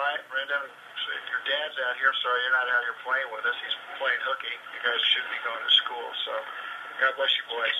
quiet, Brenden. Your dad's out here. Sorry, you're not out here playing with us. He's playing hooky. You guys should be going to school. So, God bless you, boys.